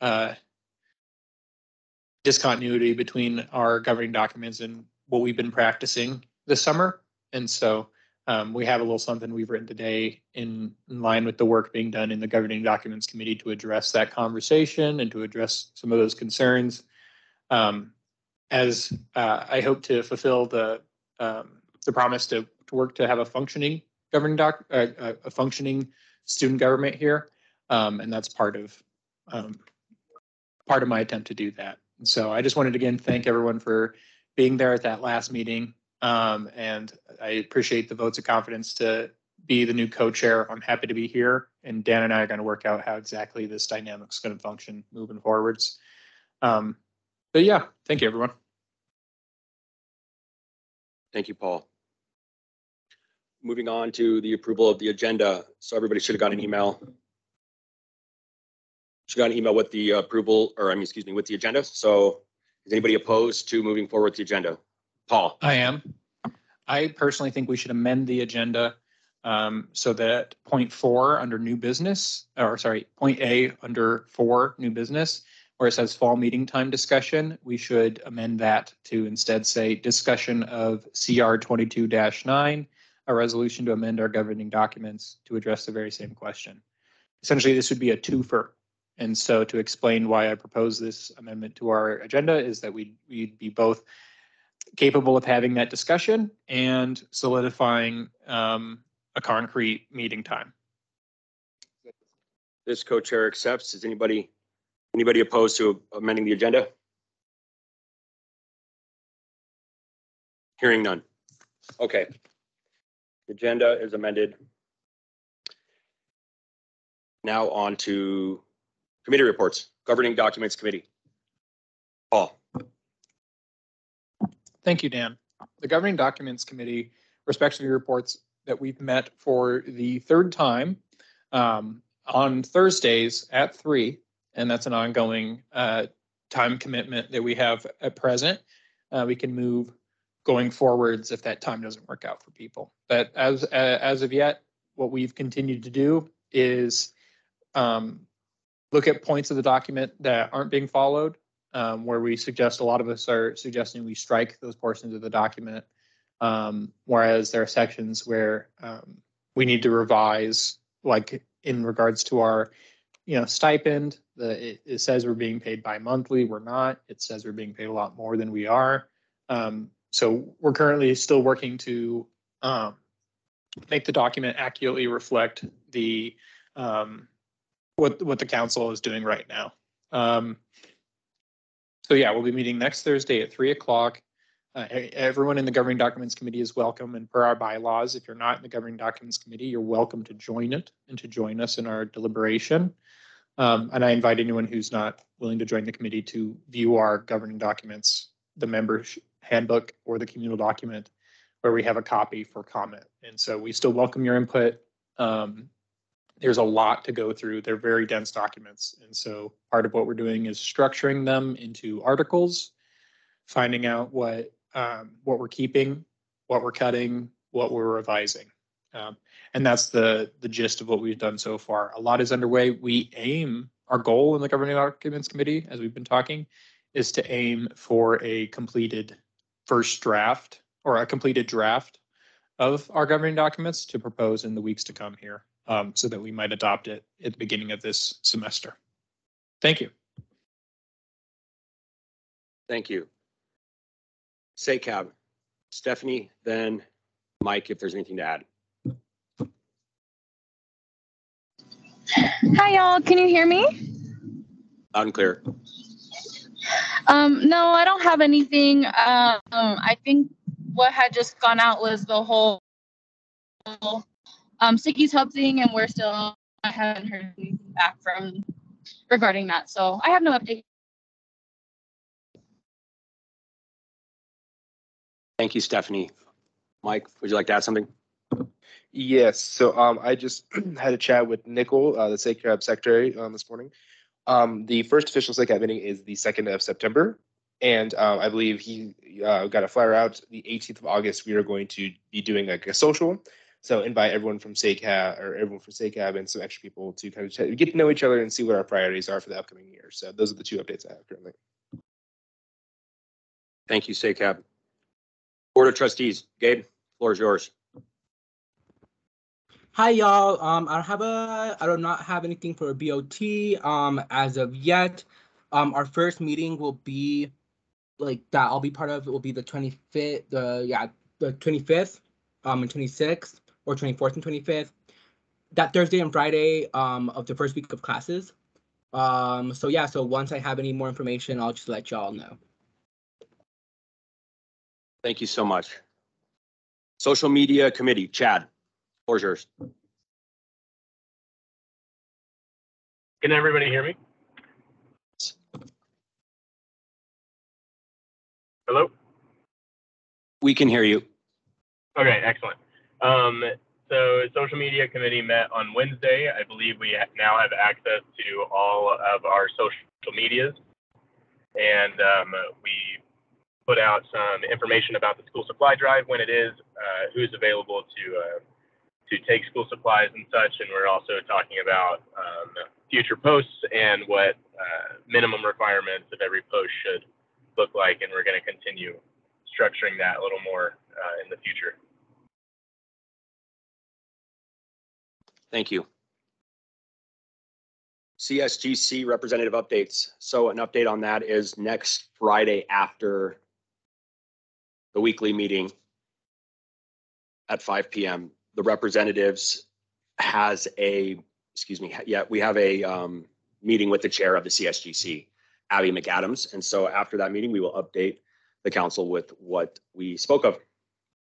uh, discontinuity between our governing documents and what we've been practicing this summer. And so um, we have a little something we've written today in, in line with the work being done in the governing documents committee to address that conversation and to address some of those concerns. Um, as uh, I hope to fulfill the um, the promise to, to work to have a functioning governing doc, uh, a, functioning student government here, um, and that's part of um, part of my attempt to do that. So I just wanted to again thank everyone for being there at that last meeting, um, and I appreciate the votes of confidence to be the new co-chair. I'm happy to be here, and Dan and I are going to work out how exactly this dynamic is going to function moving forwards. Um, but yeah, thank you, everyone. Thank you, Paul. Moving on to the approval of the agenda. So everybody should have got an email. Should got an email with the approval, or I mean, excuse me, with the agenda. So is anybody opposed to moving forward the agenda? Paul, I am. I personally think we should amend the agenda um, so that point four under new business, or sorry, point A under four new business, where it says fall meeting time discussion, we should amend that to instead say discussion of CR twenty-two nine, a resolution to amend our governing documents to address the very same question. Essentially, this would be a twofer. And so to explain why I propose this amendment to our agenda is that we'd, we'd be both capable of having that discussion and solidifying um, a concrete meeting time. this co-chair accepts. Is anybody, anybody opposed to amending the agenda? Hearing none. Okay. The Agenda is amended. Now on to committee reports, governing documents committee. Paul, Thank you, Dan. The Governing Documents Committee respectfully reports that we've met for the third time um, on Thursdays at three, and that's an ongoing uh, time commitment that we have at present. Uh, we can move going forwards if that time doesn't work out for people. But as uh, as of yet, what we've continued to do is um, look at points of the document that aren't being followed um, where we suggest a lot of us are suggesting we strike those portions of the document. Um, whereas there are sections where um, we need to revise, like in regards to our, you know, stipend. The it, it says we're being paid bi-monthly. We're not. It says we're being paid a lot more than we are. Um, so we're currently still working to um, make the document accurately reflect the um, what what the council is doing right now. Um, so yeah, we'll be meeting next Thursday at three o'clock. Uh, everyone in the governing documents committee is welcome and per our bylaws, if you're not in the governing documents committee, you're welcome to join it and to join us in our deliberation. Um, and I invite anyone who's not willing to join the committee to view our governing documents, the member handbook or the communal document where we have a copy for comment. And so we still welcome your input. Um, there's a lot to go through. They're very dense documents. And so part of what we're doing is structuring them into articles, finding out what, um, what we're keeping, what we're cutting, what we're revising. Um, and that's the, the gist of what we've done so far. A lot is underway. We aim, our goal in the governing documents committee, as we've been talking, is to aim for a completed first draft or a completed draft of our governing documents to propose in the weeks to come here um, so that we might adopt it at the beginning of this semester. Thank you. thank you. SACAB, Stephanie, then Mike, if there's anything to add. Hi, y'all. Can you hear me? Loud and clear. Um, no, I don't have anything. Um, I think what had just gone out was the whole um, Sicky's Hub thing, and we're still, I haven't heard anything back from regarding that. So I have no update. Thank you, Stephanie. Mike, would you like to add something? Yes, so um, I just had a chat with Nicole, uh, the SACAB secretary, um, this morning. Um, the first official SACAB meeting is the second of September. And uh, I believe he uh, got a flyer out the 18th of August. We are going to be doing like a social. So invite everyone from SACAB or everyone from SACAB and some extra people to kind of chat- get to know each other and see what our priorities are for the upcoming year. So those are the two updates I have currently. Thank you, SACAB. Board of Trustees, Gabe, floor is yours. Hi, y'all. Um, I don't have a, I do not have anything for a BOT, um, as of yet. Um, our first meeting will be, like, that I'll be part of, it will be the twenty-fifth, the, yeah, the twenty-fifth, um, and twenty-sixth, or twenty-fourth and twenty-fifth. That Thursday and Friday, um, of the first week of classes. Um, so yeah, so once I have any more information, I'll just let y'all know. Thank you so much. Social Media Committee, Chad, floor yours. Can everybody hear me? Hello? We can hear you. Okay, excellent. Um, so social media committee met on Wednesday. I believe we now have access to all of our social medias. And um, we put out some information about the school supply drive when it is, uh, who's available to uh, to take school supplies and such. And we're also talking about um, future posts and what uh, minimum requirements of every post should look like. And we're going to continue structuring that a little more uh, in the future. Thank you. CSGC representative updates. So an update on that is next Friday after the weekly meeting at five PM. The representatives has a, excuse me, yeah, we have a um, meeting with the chair of the CSGC, Abby McAdams. And so after that meeting, we will update the council with what we spoke of.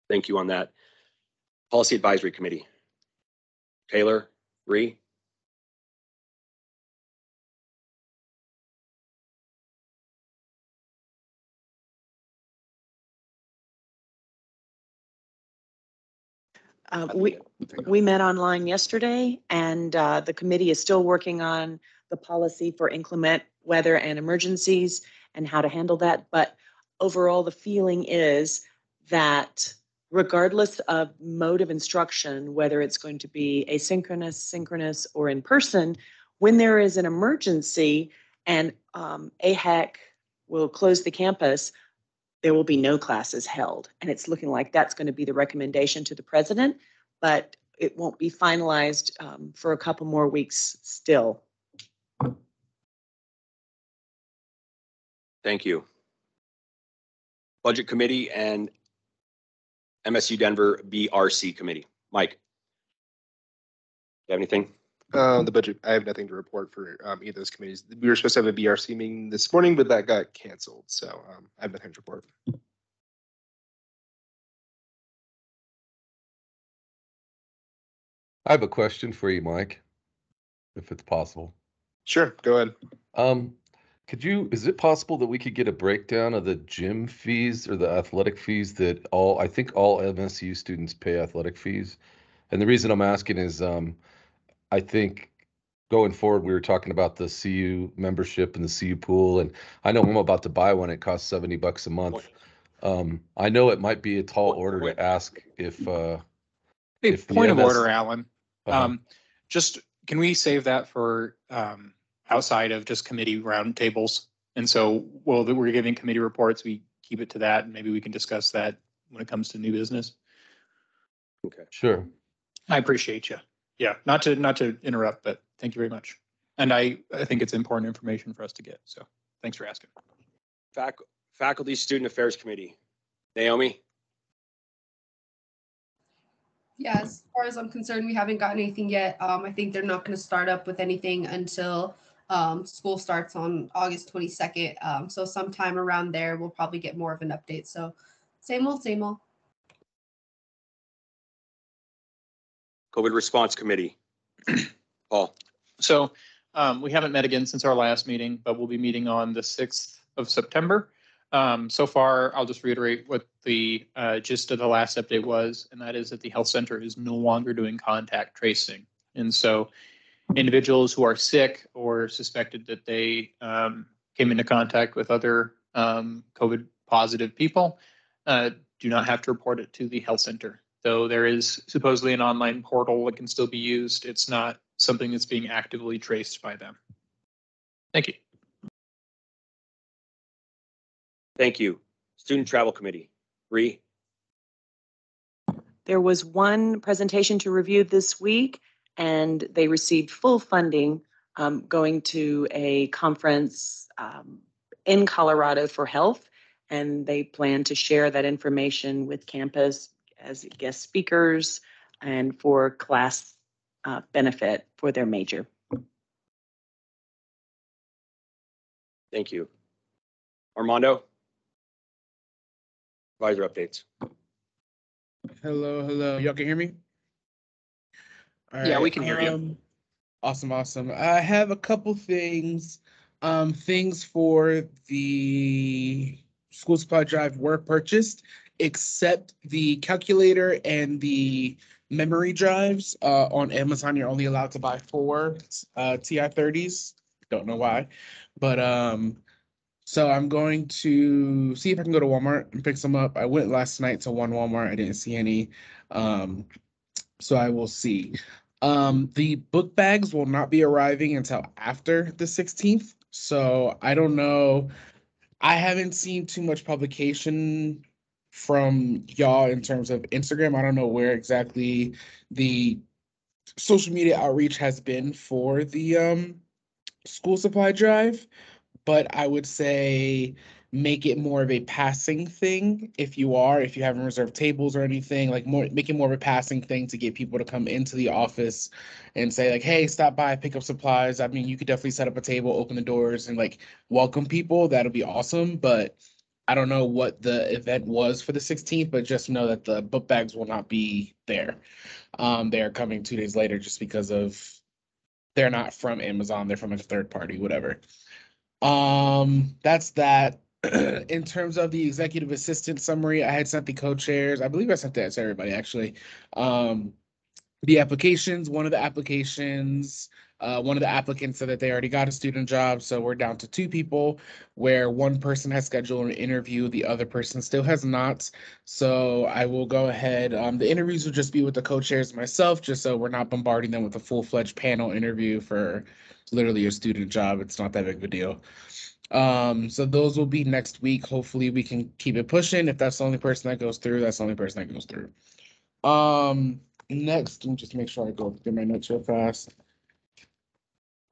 Thank you on that. Policy Advisory Committee. Taylor, Ree? Uh, We, we met online yesterday and uh, the committee is still working on the policy for inclement weather and emergencies and how to handle that. But overall, the feeling is that regardless of mode of instruction, whether it's going to be asynchronous, synchronous, or in person, when there is an emergency and um, AHEC will close the campus, there will be no classes held. And it's looking like that's going to be the recommendation to the president, but it won't be finalized um, for a couple more weeks still. Thank you. Budget Committee and MSU Denver BRC Committee. Mike? You have anything? Uh, the budget, I have nothing to report for um, either of those committees. We were supposed to have a BRC meeting this morning, but that got canceled. So um, I have nothing to report. I have a question for you, Mike, if it's possible. Sure, go ahead. Um, could you, is it possible that we could get a breakdown of the gym fees or the athletic fees that all, I think all MSU students pay athletic fees? And the reason I'm asking is, um, I think going forward, we were talking about the CU membership and the CU pool, and I know I'm about to buy one. It costs seventy bucks a month. Um, I know it might be a tall order to ask if, uh, Hey, If point of order, Alan. uh-huh. Um, just, can we save that for, um, outside of just committee roundtables? And so, well, that we're giving committee reports, we keep it to that, and maybe we can discuss that when it comes to new business. Okay. Sure. I appreciate you. Yeah, not to, not to interrupt, but thank you very much. And I, I think it's important information for us to get, so thanks for asking. Fac- Faculty Student Affairs Committee. Naomi? Yeah, as far as I'm concerned, we haven't gotten anything yet. Um, I think they're not gonna start up with anything until um, school starts on August twenty-second. Um, so sometime around there, we'll probably get more of an update. So same old, same old. COVID Response Committee. Paul? So um, we haven't met again since our last meeting, but we'll be meeting on the sixth of September. Um, so far, I'll just reiterate what the uh, gist of the last update was, and that is that the health center is no longer doing contact tracing. And so individuals who are sick or suspected that they um, came into contact with other um, COVID positive people uh, do not have to report it to the health center. Though there is supposedly an online portal that can still be used, it's not something that's being actively traced by them. Thank you. Thank you. Student Travel Committee, Bree, There was one presentation to review this week, and they received full funding um, going to a conference um, in Colorado for health. And they plan to share that information with campus as guest speakers and for class uh, benefit for their major. thank you. Armando? Advisor updates. Hello, hello. Y'all can hear me? All Yeah, we can hear you. um, Awesome, awesome. I have a couple things, um, things for the school supply drive were purchased, except the calculator and the memory drives. Uh, on Amazon, you're only allowed to buy four, uh, TI thirties. Don't know why, but, um, so I'm going to see if I can go to Walmart and pick some up. I went last night to one Walmart. I didn't see any. Um, so I will see. Um, the book bags will not be arriving until after the 16th. So I don't know. I haven't seen too much publication from y'all in terms of Instagram. I don't know where exactly the social media outreach has been for the um school supply drive but I would say make it more of a passing thing if you are, if you haven't reserved tables or anything, like more make it more of a passing thing to get people to come into the office and say, like, hey, stop by, pick up supplies. I mean, you could definitely set up a table, open the doors, and like welcome people. That'll be awesome. But I don't know what the event was for the 16th, but just know that the book bags will not be there. Um, they're coming two days later just because of they're not from Amazon, they're from a third party, whatever. Um, that's that. In terms of the executive assistant summary, I had sent the co-chairs. I believe I sent that to everybody, actually. Um, the applications, one of the applications, uh, one of the applicants said that they already got a student job, so we're down to two people where one person has scheduled an interview, the other person still has not. So I will go ahead. Um, the interviews will just be with the co-chairs myself, just so we're not bombarding them with a full-fledged panel interview for literally a student job. It's not that big of a deal. Um, so those will be next week. Hopefully we can keep it pushing. If that's the only person that goes through, that's the only person that goes through. Um, next, let me just make sure I go through my notes real fast.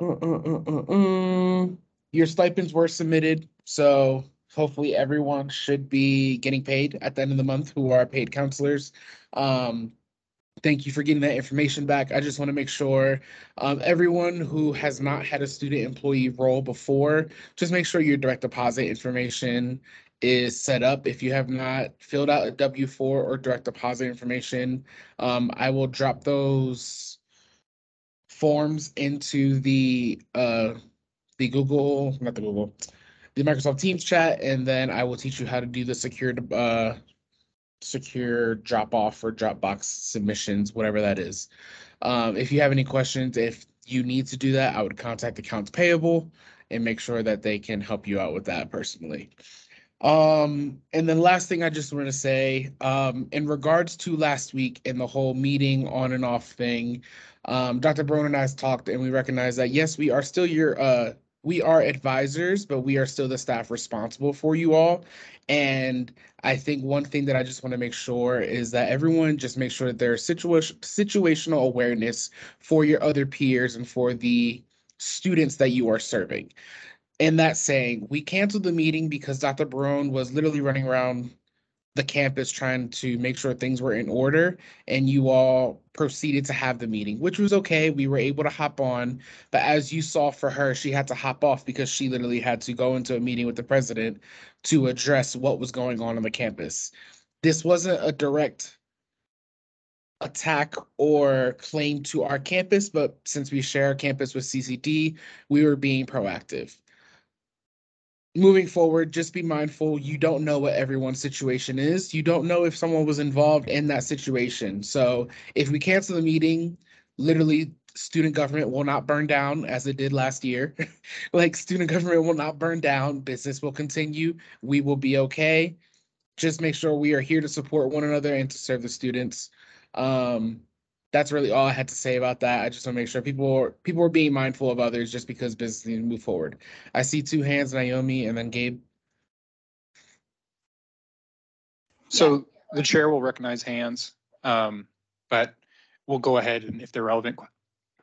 Uh, uh, uh, uh, uh. Your stipends were submitted, so hopefully everyone should be getting paid at the end of the month who are paid counselors. Um, thank you for getting that information back. I just want to make sure um, everyone who has not had a student employee role before, just make sure your direct deposit information is set up. If you have not filled out a W-4 or direct deposit information, um, I will drop those forms into the uh, the Google, not the Google, the Microsoft Teams chat, and then I will teach you how to do the secured uh, secure drop off or Dropbox submissions, whatever that is. Um, if you have any questions, if you need to do that, I would contact accounts payable and make sure that they can help you out with that personally. Um, and then last thing I just want to say, um, in regards to last week and the whole meeting on and off thing, um, Dr. Brown and I talked and we recognize that yes, we are still your uh we are advisors, but we are still the staff responsible for you all. And I think one thing that I just want to make sure is that everyone just make sure that there's situation situational awareness for your other peers and for the students that you are serving. In that saying, we canceled the meeting because Dr. Barone was literally running around the campus trying to make sure things were in order and you all proceeded to have the meeting which was okay. We were able to hop on. But as you saw for her she had to hop off because she literally had to go into a meeting with the president to address what was going on on the campus. This wasn't a direct attack or claim to our campus but since we share a campus with ccd we were being proactive moving forward, just be mindful. You don't know what everyone's situation is. You don't know if someone was involved in that situation. So if we cancel the meeting, literally student government will not burn down as it did last year. like student government will not burn down. Business will continue. We will be okay. Just make sure we are here to support one another and to serve the students. Um, that's really all I had to say about that. I just want to make sure people are, people are being mindful of others just because business needs to move forward. I see two hands, Naomi and then Gabe. So the chair will recognize hands, um, but we'll go ahead and if they're relevant que-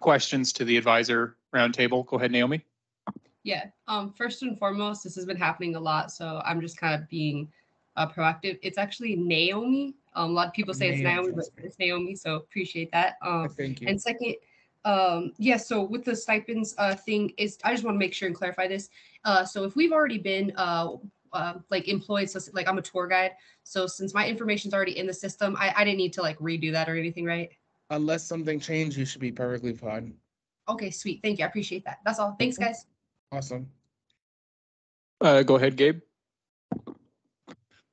questions to the advisor roundtable, go ahead, Naomi. Yeah, um, first and foremost, this has been happening a lot, so I'm just kind of being uh, proactive. It's actually Naomi. Um, a lot of people say it's Naomi, Naomi, but it's Naomi, so appreciate that. Um, Thank you. and second, um, yeah, so with the stipends uh, thing is, I just want to make sure and clarify this. Uh, so if we've already been uh, uh, like employed, so like I'm a tour guide, so since my information's already in the system, I, I didn't need to like redo that or anything, right? Unless something changed, you should be perfectly fine. Okay, sweet. Thank you. I appreciate that. That's all. Thanks, guys. Awesome. Uh, go ahead, Gabe.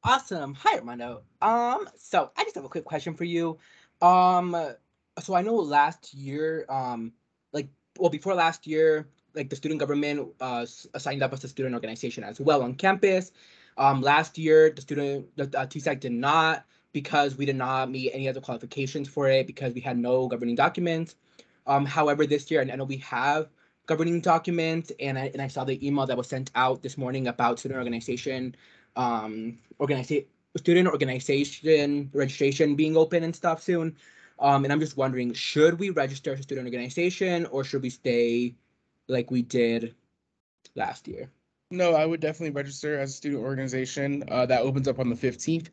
Awesome. Hi, Armando. Um, so I just have a quick question for you. Um, so I know last year, um, like, well, before last year, like the student government uh signed up as a student organization as well on campus. Um, last year, the student, the uh, TSAC did not because we did not meet any other qualifications for it because we had no governing documents. Um, however, this year, and I know we have governing documents, and I and I saw the email that was sent out this morning about student organization um organization student organization registration being open and stuff soon um and i'm just wondering should we register as a student organization or should we stay like we did last year No, I would definitely register as a student organization. Uh, that opens up on the fifteenth.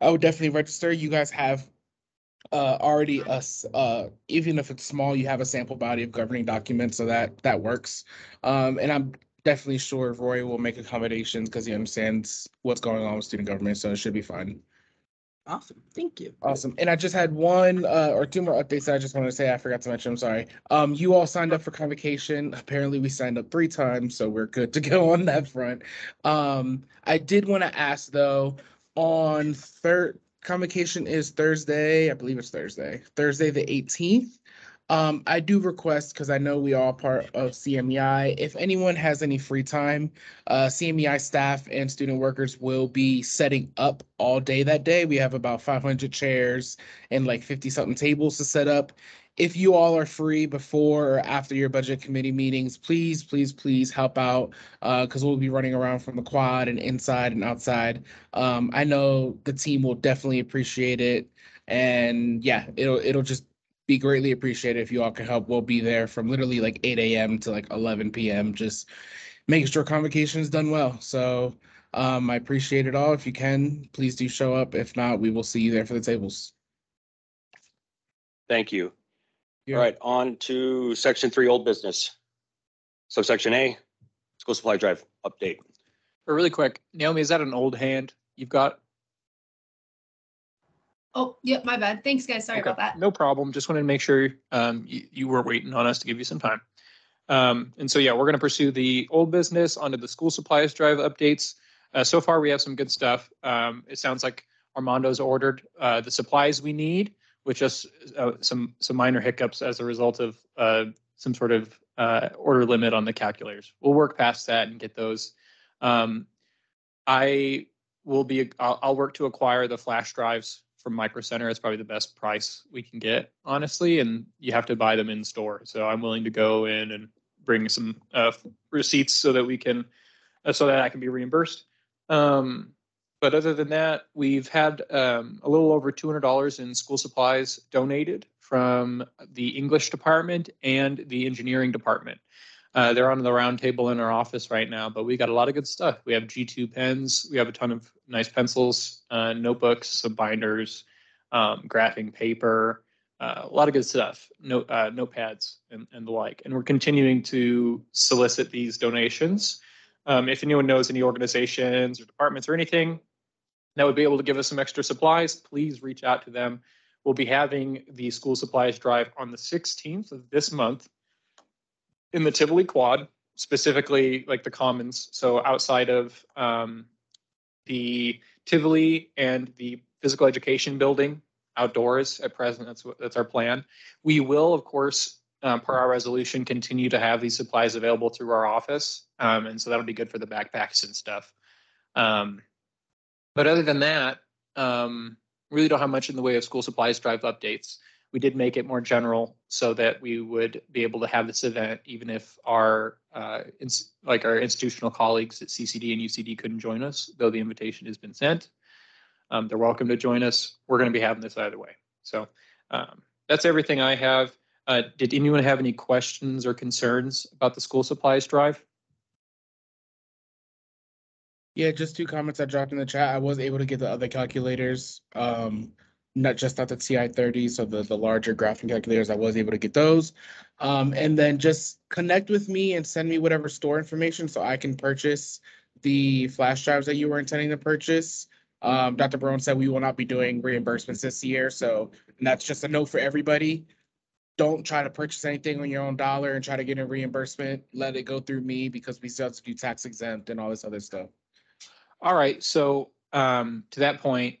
I would definitely register. You guys have uh, already us, uh, even if it's small, you have a sample body of governing documents, so that that works. Um, and I'm definitely sure Roy will make accommodations because he understands what's going on with student government, so it should be fine. awesome thank you Awesome. And I just had one uh, or two more updates that I just wanted to say. I forgot to mention. I'm sorry. Um, you all signed up for convocation. Apparently, we signed up three times, so we're good to go on that front. Um, I did want to ask though, on third convocation is Thursday. I believe it's Thursday. Thursday the 18th. Um, I do request because I know we all part of CMEI. If anyone has any free time, uh, CMEI staff and student workers will be setting up all day that day. We have about 500 chairs and like 50 something tables to set up. If you all are free before or after your budget committee meetings, please, please, please help out because we'll be running around from the quad and inside and outside. Um, I know the team will definitely appreciate it. And yeah, it'll it'll just be greatly appreciated if you all can help. We'll be there from literally like 8 a.m. to like 11 p.m. Just making sure convocation is done well. So um, I appreciate it all. If you can, please do show up. If not, we will see you there for the tables. Thank you. Yeah. All right, on to section three, old business. Subsection A, school supply drive update. But really quick, Naomi, is that an old hand you've got? Oh, yep, my bad. Thanks, guys. Sorry Okay, about that. No problem. Just wanted to make sure um, you, you were waiting on us to give you some time. Um, and so, yeah, we're going to pursue the old business onto the school supplies drive updates. Uh, so far, we have some good stuff. Um, it sounds like Armando's ordered uh, the supplies we need, with just uh, some some minor hiccups as a result of uh, some sort of uh, order limit on the calculators. We'll work past that and get those. Um, I will be. I'll, I'll work to acquire the flash drives from Micro Center. It's probably the best price we can get, honestly, and you have to buy them in store. So I'm willing to go in and bring some uh, receipts so that we can, uh, so that I can be reimbursed. Um, but other than that, we've had um, a little over $200 in school supplies donated from the English department and the engineering department. Uh, they're on the round table in our office right now, but we got a lot of good stuff. We have G2 pens, we have a ton of nice pencils, uh, notebooks, some binders, um, graphing paper, uh, a lot of good stuff, note, uh, notepads and, and the like. And we're continuing to solicit these donations. Um, if anyone knows any organizations or departments or anything that would be able to give us some extra supplies, please reach out to them. We'll be having the school supplies drive on the 16th of this month in the Tivoli Quad, specifically like the Commons. So outside of um, the Tivoli and the physical education building outdoors at present, that's that's our plan. We will, of course, uh, per our resolution, continue to have these supplies available through our office, um, and so that'll be good for the backpacks and stuff. Um, but other than that, um, really don't have much in the way of school supplies drive updates. We did make it more general so that we would be able to have this event even if our, uh, ins- like our institutional colleagues at CCD and UCD couldn't join us, though the invitation has been sent. Um, they're welcome to join us. We're going to be having this either way. So um, that's everything I have. Uh, did anyone have any questions or concerns about the school supplies drive? Yeah, just two comments I dropped in the chat. I was able to get the other calculators, um, not just not the TI thirty, so the, the larger graphing calculators, I was able to get those. Um, and then just connect with me and send me whatever store information so I can purchase the flash drives that you were intending to purchase. Um, Dr. Brown said we will not be doing reimbursements this year, so, that's just a note for everybody. Don't try to purchase anything on your own dollar and try to get a reimbursement. Let it go through me because we still have to do tax exempt and all this other stuff. All right, so um, to that point,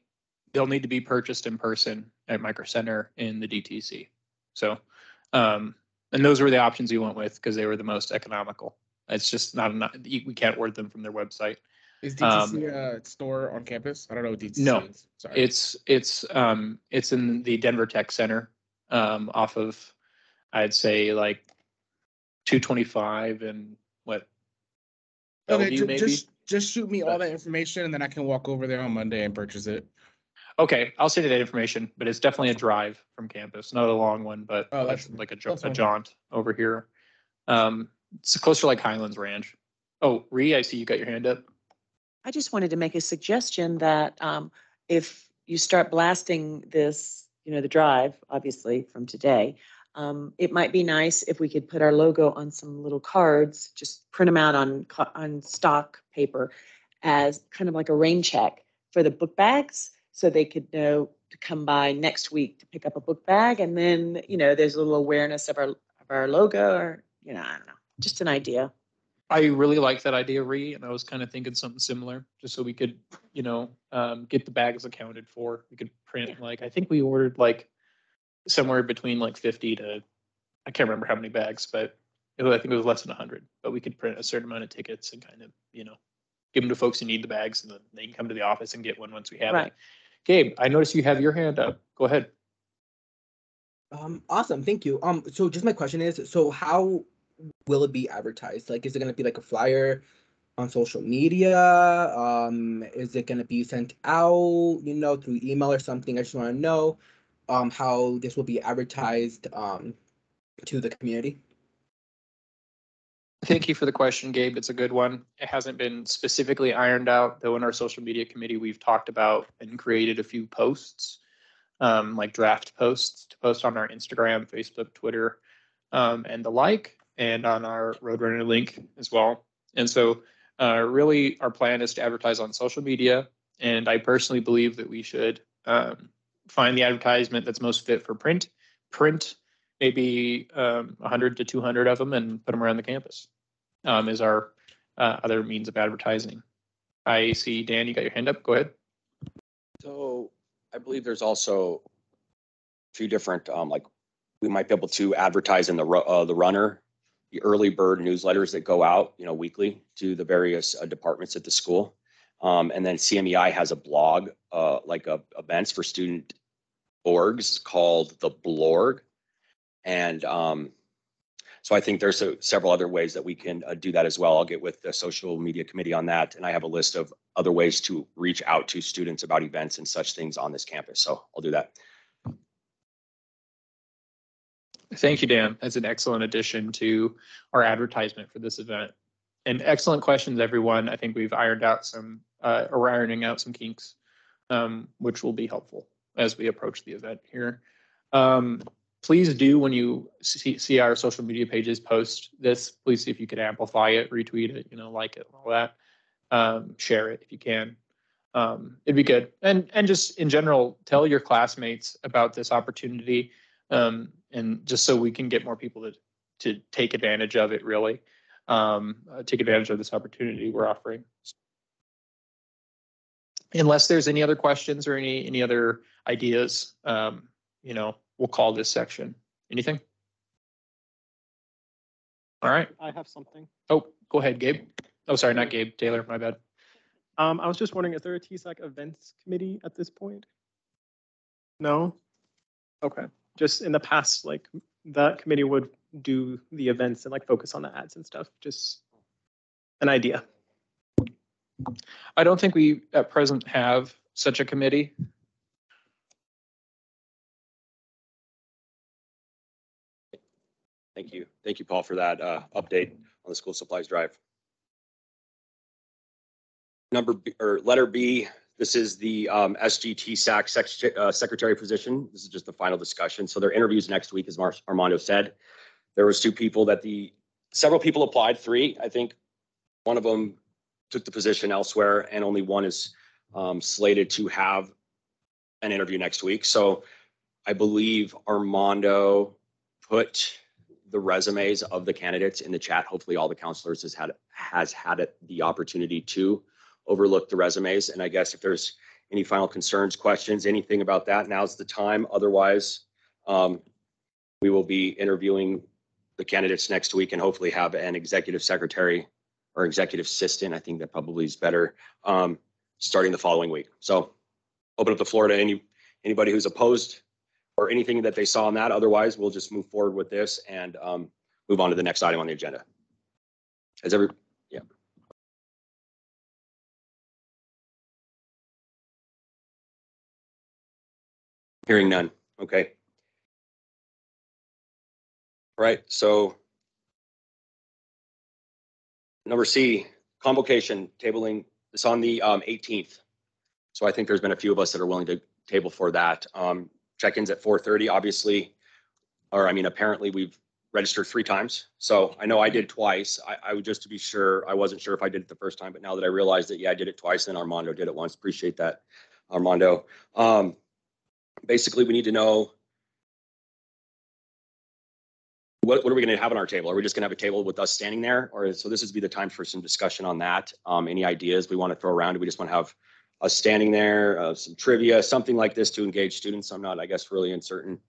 they'll need to be purchased in person at Micro Center in the DTC. So, um, and those were the options we went with because they were the most economical. It's just not enough. We can't order them from their website. Is Um, DTC a store on campus? I don't know what DTC No, is. Sorry. It's it's um it's in the Denver Tech Center, um off of, I'd say like two twenty five and what? Okay, Belleview ju- maybe. just, just shoot me all that information and then I can walk over there on Monday and purchase it. Okay, I'll send you that information, but it's definitely a drive from campus, not a long one, but Oh, that's- like a jo- that's a fine. jaunt over here. Um, it's closer to like Highlands Ranch. Oh, Ree, I see you got your hand up. I just wanted to make a suggestion that um, if you start blasting this, you know, the drive, obviously from today, um, it might be nice if we could put our logo on some little cards, just print them out on, co- on stock paper as kind of like a rain check for the book bags, so they could know to come by next week to pick up a book bag. And then, you know, there's a little awareness of our, of our logo or, you know, I don't know, just an idea. I really like that idea, Ree, and I was kind of thinking something similar, just so we could, you know, um, get the bags accounted for. We could print like, I think we ordered like somewhere between like fifty to, I can't remember how many bags, but it was- I think it was less than hundred, but we could print a certain amount of tickets and kind of, you know, give them to folks who need the bags and then they can come to the office and get one once we have it. Gabe, I notice you have your hand up. Go ahead. Um, awesome, thank you. Um, so just my question is, so how will it be advertised? Like, is it gonna be like a flyer on social media? Um, is it gonna be sent out, you know, through email or something? I just wanna know, um, how this will be advertised, um, to the community. Thank you for the question, Gabe. It's a good one. It hasn't been specifically ironed out, though in our social media committee, we've talked about and created a few posts, um, like draft posts to post on our Instagram, Facebook, Twitter, um, and the like, and on our Roadrunner link as well. And so uh, really our plan is to advertise on social media. And I personally believe that we should um, find the advertisement that's most fit for print, print maybe um, 100 to 200 of them and put them around the campus um, is our uh, other means of advertising. I see Dan, you got your hand up. Go ahead. So I believe there's also a few different, um, like, we might be able to advertise in the, uh, the runner, the early bird newsletters that go out, you know, weekly to the various uh, departments at the school. Um, and then CMEI has a blog, uh, like, uh, events for student orgs called the Blorg. And, um, so I think there's uh, several other ways that we can uh, do that as well. I'll get with the social media committee on that. And I have a list of other ways to reach out to students about events and such things on this campus. So I'll do that. Thank you, Dan. That's an excellent addition to our advertisement for this event. And excellent questions, everyone. I think we've ironed out some, uh, or ironing out some kinks, um, which will be helpful as we approach the event here. Um, please do, when you see, see our social media pages post this, please see if you could amplify it, retweet it, you know, like it, all that. Um, share it if you can. Um, it'd be good. And, and just in general, tell your classmates about this opportunity. Um, and just so we can get more people to, to take advantage of it really. Um, uh, take advantage of this opportunity we're offering. Unless there's any other questions or any, any other ideas, um, you know, we'll call this section. Anything? All right. I have something. Oh, go ahead, Gabe. Oh, sorry, not Gabe, Taylor, my bad. Um, I was just wondering, is there a TSAC events committee at this point? No? Okay, just in the past, like, that committee would do the events and like focus on the ads and stuff, just an idea. I don't think we at present have such a committee. Thank you. Thank you, Paul, for that uh, update on the school supplies drive. Number, B- or letter B, this is the um, SG TSAC sec- uh, secretary position. This is just the final discussion. So their interviews next week, as Mar- Armando said. There was two people that the, several people applied, three, I think. One of them took the position elsewhere and only one is um, slated to have an interview next week. So I believe Armando put the resumes of the candidates in the chat. Hopefully all the counselors has had, has had it, the opportunity to overlook the resumes. And I guess if there's any final concerns, questions, anything about that, now's the time. Otherwise, um, we will be interviewing the candidates next week and hopefully have an executive secretary or executive assistant. I think that probably is better, um, starting the following week. So open up the floor to any, anybody who's opposed or anything that they saw on that. Otherwise, we'll just move forward with this and um, move on to the next item on the agenda. Has every, yeah. Hearing none. Okay. All right, so number C, convocation, tabling, it's on the um, 18th. So I think there's been a few of us that are willing to table for that. Um, check-ins at four thirty, obviously. Or I mean, apparently we've registered three times. So I know I did twice. I, I would just to be sure, I wasn't sure if I did it the first time, but now that I realized that, yeah, I did it twice and Armando did it once. Appreciate that, Armando. Um, basically, we need to know what, what are we going to have on our table? Are we just going to have a table with us standing there? Or so this is be the time for some discussion on that. Um, any ideas we want to throw around? Do we just want to have us standing there, uh, some trivia, something like this to engage students. I'm not, I guess, really uncertain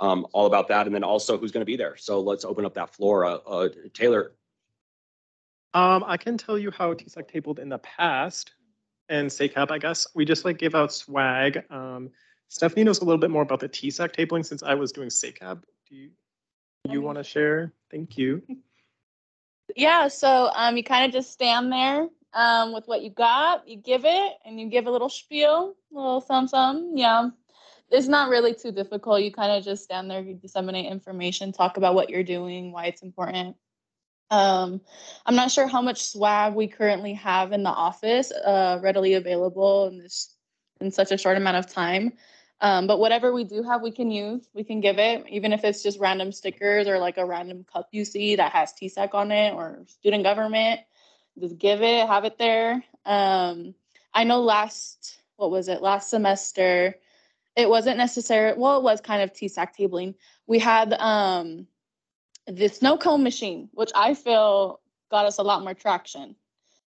um, all about that. And then also who's going to be there. So let's open up that floor. Uh, uh, Taylor, Um, I can tell you how TSAC tabled in the past and SACAB, I guess. We just like gave out swag. Um, Stephanie knows a little bit more about the TSAC tabling since I was doing SACAB. Do you, you want to share? Thank you. Yeah, so um, you kind of just stand there um, with what you got, you give it, and you give a little spiel, a little some some. Yeah, it's not really too difficult. You kind of just stand there, you disseminate information, talk about what you're doing, why it's important. Um, I'm not sure how much swag we currently have in the office uh, readily available in this in such a short amount of time. Um, but whatever we do have, we can use. We can give it, even if it's just random stickers or like a random cup you see that has TSAC on it or student government. Just give it, have it there. Um, I know last, what was it, last semester, it wasn't necessary. Well, it was kind of TSAC tabling. We had um, the snow cone machine, which I feel got us a lot more traction.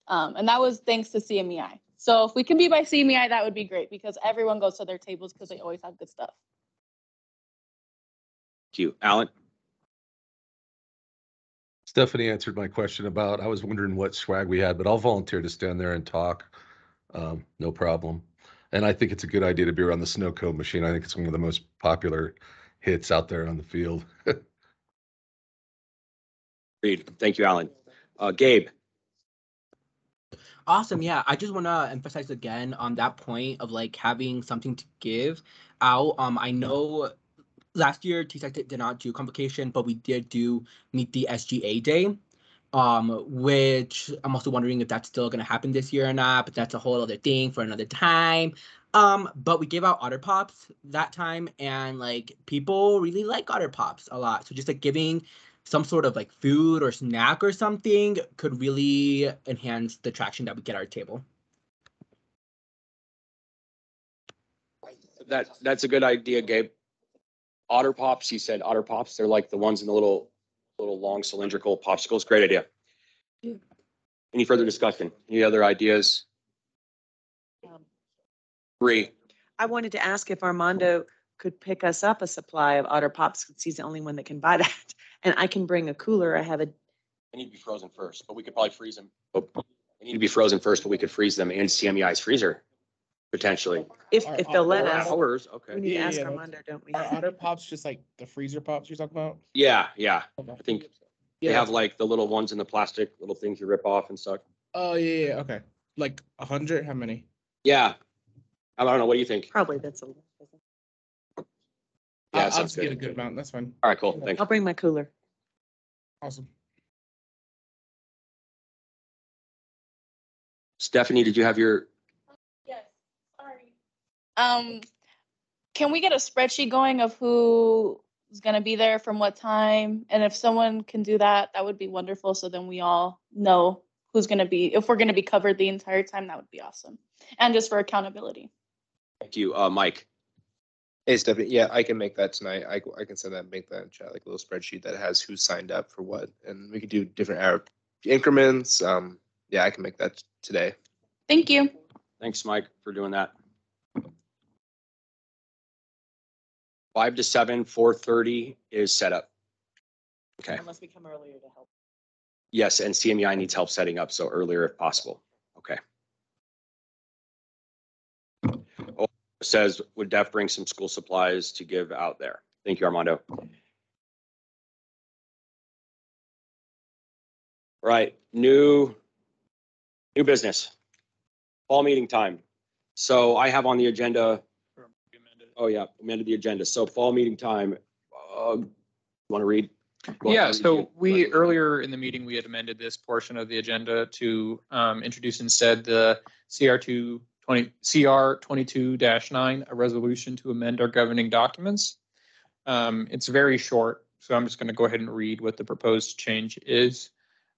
Um, and that was thanks to CMEI. So if we can be by CMEI, that would be great because everyone goes to their tables because they always have good stuff. thank you. Alan, Stephanie answered my question about, I was wondering what swag we had, but I'll volunteer to stand there and talk. Um, no problem. And I think it's a good idea to be around the snow cone machine. I think it's one of the most popular hits out there on the field. Reed, thank you, Alan. Uh, Gabe, Awesome. Yeah. I just want to emphasize again on that point of like having something to give out. Um, I know last year TSAC did- did not do convocation, but we did do meet the SGA day. Um, which I'm also wondering if that's still gonna happen this year or not, but that's a whole other thing for another time. Um, but we gave out otter pops that time and like people really like otter pops a lot. So just like giving some sort of like food or snack or something could really enhance the traction that we get at our table. that, that's a good idea, Gabe. Otter Pops, he said Otter Pops, they're like the ones in the little, little long cylindrical popsicles. Great idea. Any further discussion? Any other ideas? Three. I wanted to ask if Armando could pick us up a supply of Otter Pops, since he's the only one that can buy that. And I can bring a cooler. I have a, They need to be frozen first, but we could probably freeze them. Oh, They need to be frozen first, but we could freeze them in CMEI's freezer. Potentially. If, Our- if they'll let our- us. Hours, We okay. need to Yeah, ask yeah, Armando, don't we? Are otter pops just like the freezer pops you're talking about? Yeah, yeah. Okay. I think Yeah, they have like the little ones in the plastic, little things you rip off and stuff. Oh, yeah, yeah, okay. Like a hundred, how many? Yeah. I don't know. What do you think? Probably that's a. Yeah, I'll, I'll sounds just get a good. good amount, that's fine. All right, cool. Thanks. I'll bring my cooler. Awesome. Stephanie, did you have your, Yes, sorry. Um, can we get a spreadsheet going of who is gonna be there from what time? And if someone can do that, that would be wonderful. So then we all know who's gonna be, if we're gonna be covered the entire time, that would be awesome. And just for accountability. thank you, uh, Mike? Hey Stephanie, yeah, I can make that tonight. I, I can send that, make that in chat, like a little spreadsheet that has who signed up for what, and we could do different hour increments. Um, yeah, I can make that today. Thank you. Thanks, Mike, for doing that. Five to seven, four thirty is set up. Okay, Unless we come earlier to help. yes, and CMEI needs help setting up, so earlier if possible. Okay. Oh, Says, would Def bring some school supplies to give out there? Thank you, Armando. Right, new, new business. Fall meeting time. So I have on the agenda, oh yeah, amended the agenda. So fall meeting time. Want to read? Yeah, so we, earlier in the meeting, we had amended this portion of the agenda to um, introduce instead the CR two twenty, CR twenty-two nine, a resolution to amend our governing documents. Um, It's very short, so I'm just going to go ahead and read what the proposed change is.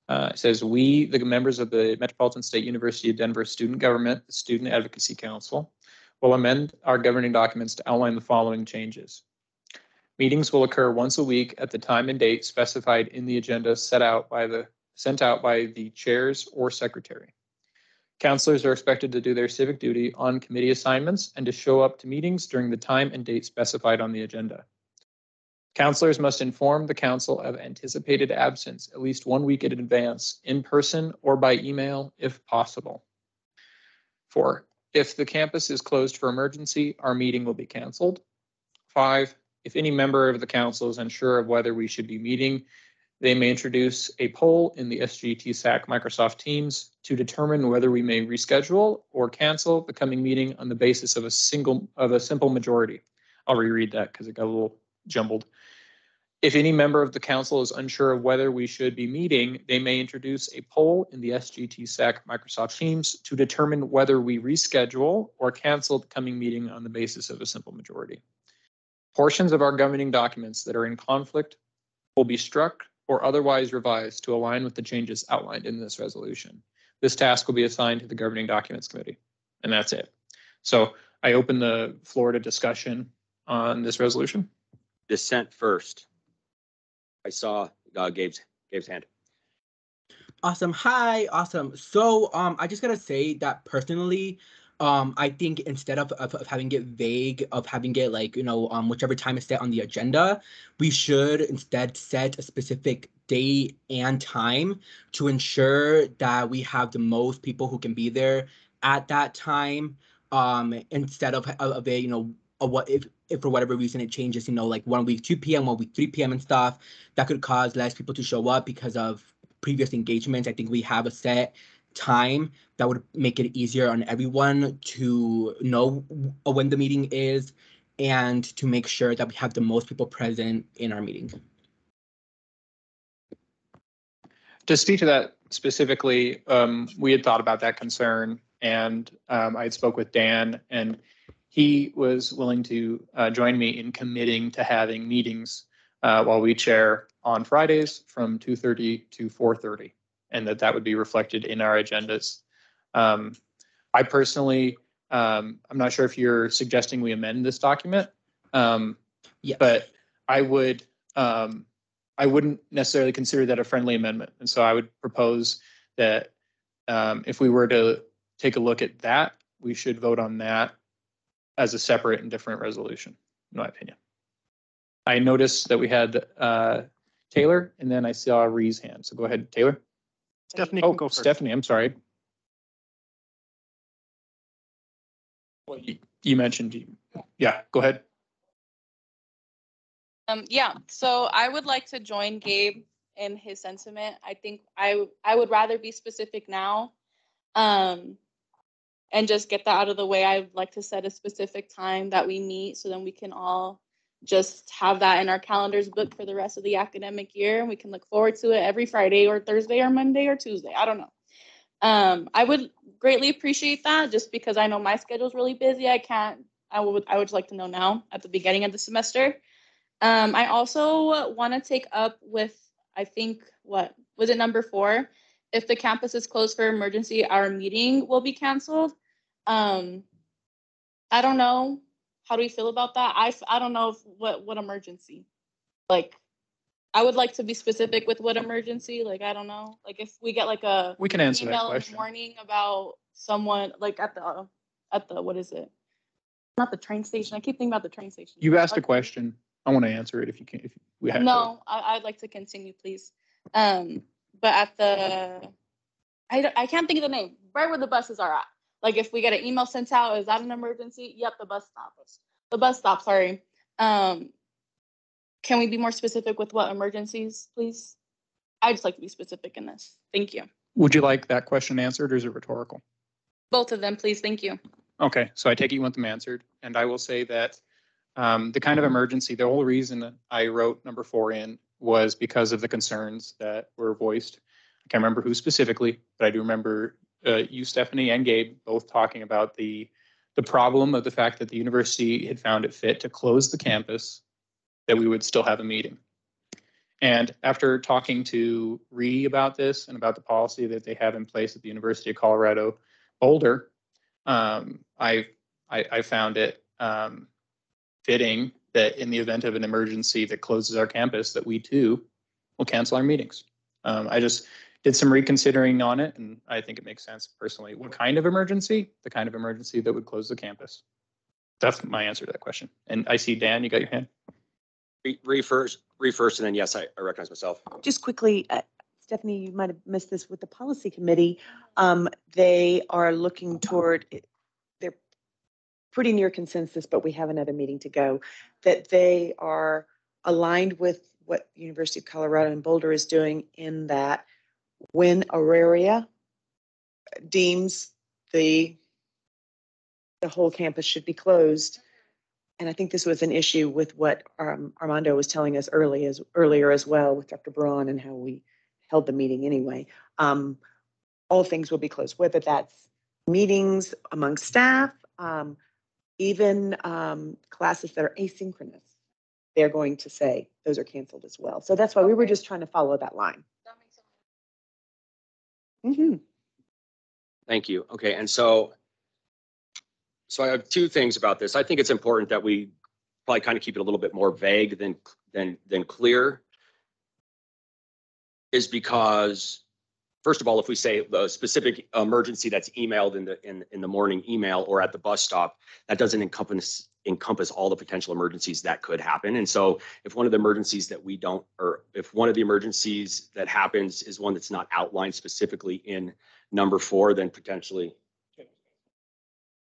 Uh, It says, "We, the members of the Metropolitan State University of Denver Student Government, the Student Advocacy Council, will amend our governing documents to outline the following changes. Meetings will occur once a week at the time and date specified in the agenda set out by the, sent out by the chairs or secretary. Counselors are expected to do their civic duty on committee assignments and to show up to meetings during the time and date specified on the agenda. Counselors must inform the council of anticipated absence at least one week in advance, in person or by email if possible. Four, if the campus is closed for emergency, our meeting will be canceled. Five, if any member of the council is unsure of whether we should be meeting, they may introduce a poll in the SGTSAC Microsoft Teams to determine whether we may reschedule or cancel the coming meeting on the basis of a single, of a simple majority. I'll reread that because it got a little jumbled. If any member of the council is unsure of whether we should be meeting, they may introduce a poll in the SGTSAC Microsoft Teams to determine whether we reschedule or cancel the coming meeting on the basis of a simple majority. Portions of our governing documents that are in conflict will be struck or otherwise revised to align with the changes outlined in this resolution. This task will be assigned to the Governing Documents Committee, and that's it. So I open the floor to discussion on this resolution. Dissent first. I saw uh, Gabe's, Gabe's hand. Awesome. Hi. Awesome. So um I just gotta say that personally, um I think instead of, of, of having it vague, of having it like, you know, um whichever time is set on the agenda, we should instead set a specific date and time to ensure that we have the most people who can be there at that time. Um instead of of, of a, you know, a what if if for whatever reason it changes, you know, like one week 2 p.m., one week 3 p.m. and stuff, that could cause less people to show up because of previous engagements. I think we have a set time that would make it easier on everyone to know when the meeting is and to make sure that we have the most people present in our meeting. To speak to that specifically, um, we had thought about that concern and um, I had spoke with Dan and he was willing to uh, join me in committing to having meetings uh, while we chair on Fridays from 2:30 to 4:30 and that that would be reflected in our agendas. Um, I personally, um, I'm not sure if you're suggesting we amend this document. Um, Yes. but I would, um, I wouldn't necessarily consider that a friendly amendment. And so I would propose that um, if we were to take a look at that, we should vote on that as a separate and different resolution, in my opinion. I noticed that we had uh, Taylor and then I saw Ree's hand. So go ahead, Taylor. Stephanie Oh, can go first. Stephanie, I'm sorry. Well, you, you mentioned, you- yeah, go ahead. Um, yeah, so I would like to join Gabe in his sentiment. I think I, I would rather be specific now. Um, and just get that out of the way. I'd like to set a specific time that we meet so then we can all just have that in our calendars booked for the rest of the academic year. And we can look forward to it every Friday or Thursday or Monday or Tuesday. I don't know. Um, I would greatly appreciate that just because I know my schedule's really busy. I can't, I would, I would like to know now at the beginning of the semester. Um, I also want to take up with, I think, what was it number four? If the campus is closed for emergency, our meeting will be canceled. Um, I don't know. How do we feel about that? I, I don't know if, what, what emergency. Like, I would like to be specific with what emergency, like, I don't know, like if we get like a We can answer that email the question. morning about someone, like at the, at the, what is it? Not the train station. I keep thinking about the train station. You've asked a question. I want to answer it if you can, if we have. to. No, I, I'd like to continue, please. Um, but at the, I, don't- I can't think of the name, right where the buses are at. Like if we get an email sent out, is that an emergency? Yep, the bus stop. The bus stop, sorry. Um, can we be more specific with what emergencies, please? I'd just like to be specific in this. Thank you. Would you like that question answered or is it rhetorical? Both of them, please. Thank you. Okay, so I take it you want them answered, and I will say that um, the kind of emergency, the whole reason I wrote number four in was because of the concerns that were voiced. I can't remember who specifically, but I do remember uh, you, Stephanie, and Gabe both talking about the the problem of the fact that the university had found it fit to close the campus, that we would still have a meeting. And after talking to Ree about this and about the policy that they have in place at the University of Colorado Boulder, um, I, I, I found it, um, fitting that in the event of an emergency that closes our campus, that we too will cancel our meetings. Um, I just did some reconsidering on it and I think it makes sense personally. What kind of emergency? The kind of emergency that would close the campus. That's my answer to that question. And I see Dan, you got your hand? Re- Re first, and then yes, I, I recognize myself. Just quickly, uh, Stephanie, you might have missed this with the policy committee. Um, They are looking toward, they're pretty near consensus, but we have another meeting to go, that they are aligned with what University of Colorado in Boulder is doing in that when Auraria deems the the whole campus should be closed, and I think this was an issue with what um, Armando was telling us early as, earlier as well with Dr. Braun and how we held the meeting anyway. Um, all things will be closed, whether that's meetings among staff, um, even um, classes that are asynchronous. They're going to say those are canceled as well. So that's why we were just trying to follow that line. Mhm. Thank you. Okay, and so, so I have two things about this. I think it's important that we probably kind of keep it a little bit more vague than, than, than clear. Is because, first of all, if we say the specific emergency that's emailed in the, in, in the morning email or at the bus stop, that doesn't encompass, encompass all the potential emergencies that could happen. And so if one of the emergencies that we don't, or if one of the emergencies that happens is one that's not outlined specifically in number four, then potentially.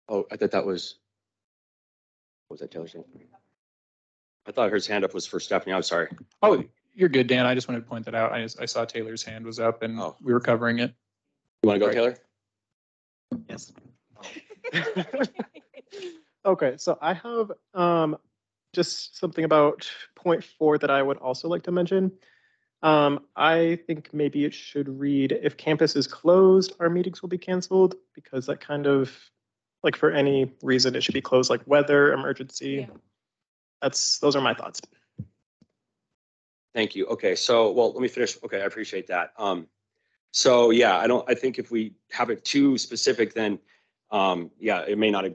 Oh, I thought that was. what Was that Taylor hand? I thought her hand up was for Stephanie. I'm sorry. Oh, you're good, Dan. I just wanted to point that out. I I saw Taylor's hand was up and Oh. we were covering it. You want to go, Right. Taylor? Yes. Okay, so I have um just something about point four that I would also like to mention. Um, I think maybe it should read, if campus is closed, our meetings will be canceled, because that kind of, like for any reason, it should be closed, like weather, emergency. Yeah. That's, those are my thoughts. Thank you. Okay, so, well, let me finish. Okay, I appreciate that. Um, so yeah, I don't, I think if we have it too specific, then, um, yeah, it may not,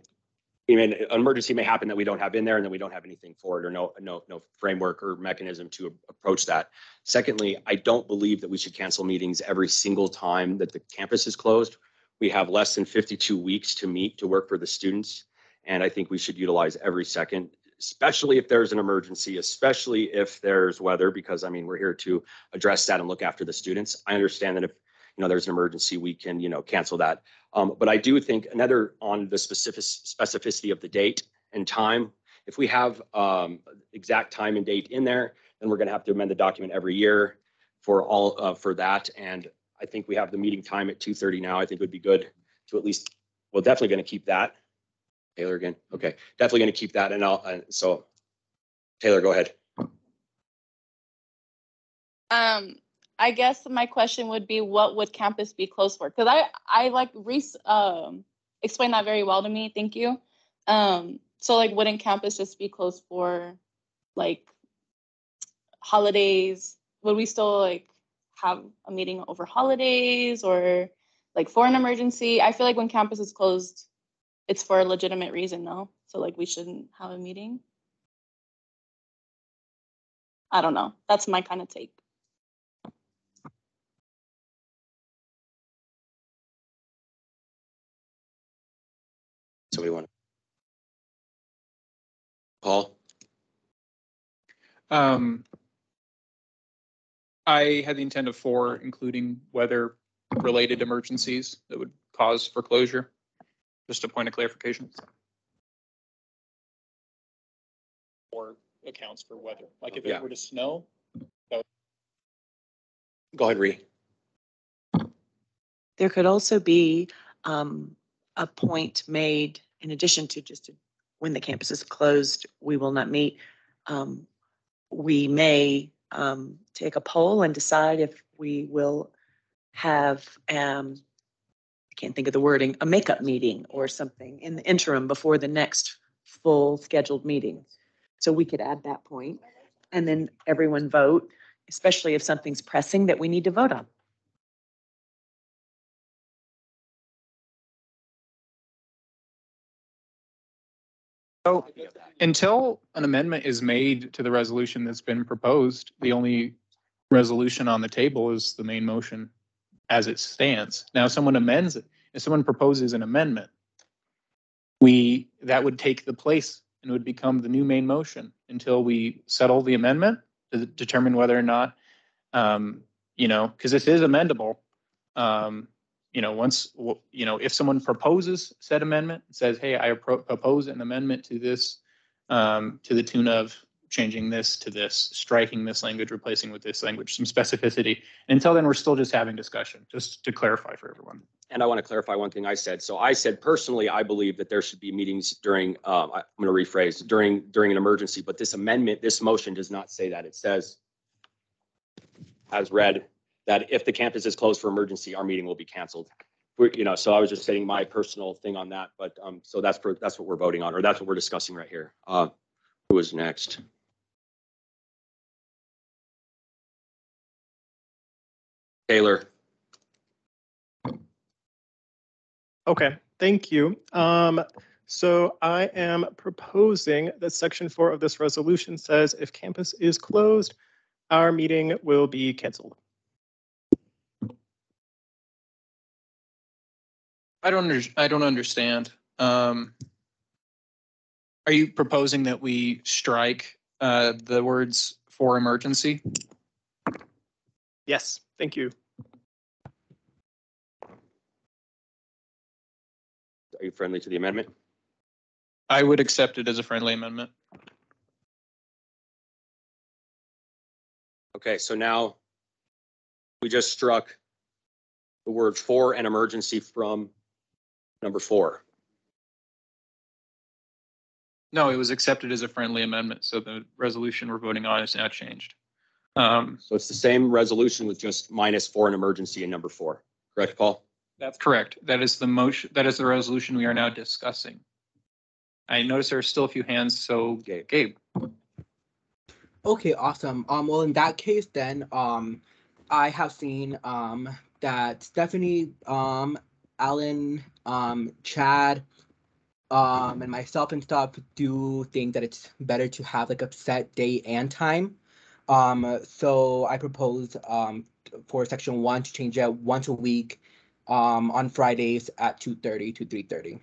I mean, an emergency may happen that we don't have in there and then we don't have anything for it or no, no, no framework or mechanism to approach that. Secondly, I don't believe that we should cancel meetings every single time that the campus is closed. We have less than fifty-two weeks to meet to work for the students. And I think we should utilize every second, especially if there's an emergency, especially if there's weather, because I mean, we're here to address that and look after the students. I understand that if, you know, there's an emergency, we can, you know, cancel that. Um, but I do think another on the specific specificity of the date and time, if we have um, exact time and date in there, then we're gonna have to amend the document every year for all, uh, for that. And I think we have the meeting time at two thirty now. I think would be good to at least, well, definitely gonna keep that. Taylor again, okay, definitely gonna keep that and I'll, and so Taylor, go ahead. Um, I guess my question would be, what would campus be closed for? Because I, I like Reese, um, explained that very well to me. Thank you. Um, so like, wouldn't campus just be closed for like holidays? Would we still like have a meeting over holidays or like for an emergency? I feel like when campus is closed, it's for a legitimate reason, no? So like, we shouldn't have a meeting. I don't know. That's my kind of take. So we want. Paul, Um, I had the intent of four, including weather-related emergencies that would cause foreclosure. Just a point of clarification. Or accounts for weather, like if Yeah. it were to snow, go ahead, Ree. There could also be um, a point made in addition to just when the campus is closed, we will not meet. Um, We may um, take a poll and decide if we will have, um, I can't think of the wording, a makeup meeting or something in the interim before the next full scheduled meeting. So we could add that point and then everyone vote, especially if something's pressing that we need to vote on. So until an amendment is made to the resolution that's been proposed, the only resolution on the table is the main motion as it stands. Now, if someone amends it, if someone proposes an amendment, we, that would take the place and would become the new main motion until we settle the amendment to determine whether or not, um, you know, because this is amendable. Um, you know, once, you know, if someone proposes said amendment, says, hey, I propose an amendment to this, um, to the tune of changing this to this, striking this language, replacing with this language, some specificity. Until then, we're still just having discussion, just to clarify for everyone. And I want to clarify one thing I said. So I said personally, I believe that there should be meetings during, um, I'm going to rephrase, during, during an emergency, but this amendment, this motion does not say that. It says as read, that if the campus is closed for emergency, our meeting will be canceled. We're, you know, so I was just saying my personal thing on that, but, um, so that's, for that's what we're voting on, or that's what we're discussing right here. Uh, who is next? Taylor, Okay, thank you. Um, so I am proposing that section four of this resolution says if campus is closed, our meeting will be canceled. I don't under, I don't understand. Um, are you proposing that we strike, uh, the words for emergency? Yes, thank you. are you friendly to the amendment? I would accept it as a friendly amendment. Okay, so now we just struck the word for an emergency from number four. No, it was accepted as a friendly amendment, so the resolution we're voting on is now changed. Um, So it's the same resolution with just minus for an emergency in number four. Correct, Paul? that's correct. That is the motion, that is the resolution we are now discussing. I notice there are still a few hands, so Gabe. Gabe, Okay, awesome. Um, well, in that case, then, um, I have seen, um, that Stephanie, um, Alan, um, Chad, um, and myself and stuff do think that it's better to have like a set day and time. Um, so I propose um, for section one to change that once a week um, on Fridays at 2.30 to 3.30.